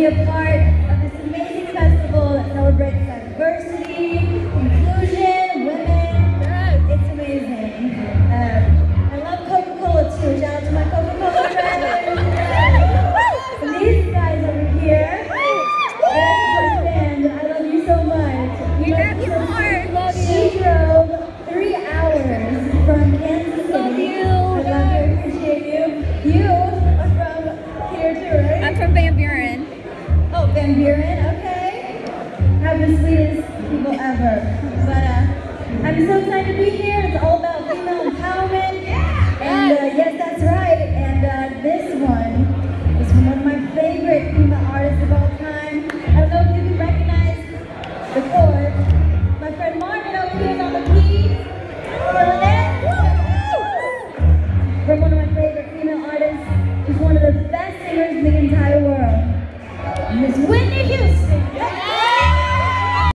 be a part of this amazing festival that celebrates diversity, inclusion, women. It's amazing. Um, I love Coca-Cola too. Shout out to my Coca-Cola friends. And these guys over here, band. I love you so much. You love you more. Love She drove three hours from Kansas City. Love you. I love you. Appreciate you. You are from here too, right? I'm from Van Buren. Van Buren, okay? Have the sweetest people ever. But uh, I'm so excited to be here. It's all about female empowerment. Yeah! And uh, yes, that's right. And uh, this one is from one of my favorite female artists of all time. I don't know if you can recognize the chord. My friend Marvin over here is on the key. Miss Whitney Houston.